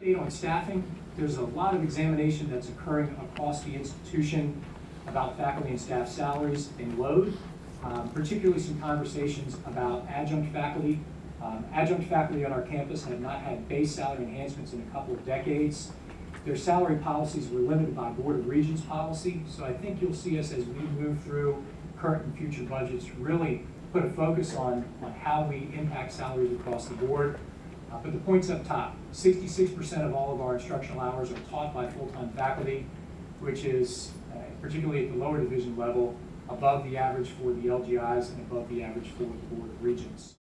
Update on staffing, there's a lot of examination that's occurring across the institution about faculty and staff salaries and load, um, particularly some conversations about adjunct faculty. Um, Adjunct faculty on our campus have not had base salary enhancements in a couple of decades. Their salary policies were limited by Board of Regents policy, so I think you'll see us as we move through current and future budgets, really put a focus on, on how we impact salaries across the board. Uh, But the point's up top, sixty-six percent of all of our instructional hours are taught by full-time faculty, which is, uh, particularly at the lower division level, above the average for the LGIs and above the average for the Board of Regents.